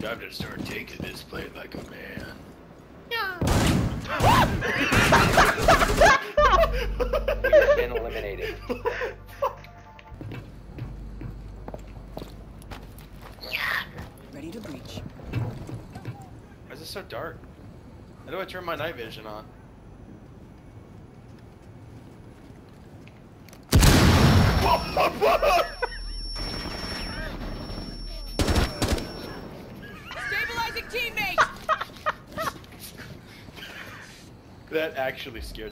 Time to start taking this play like a man. You've been eliminated. Ready to breach. Why is it so dark? How do I turn my night vision on? Stabilizing teammate! That actually scared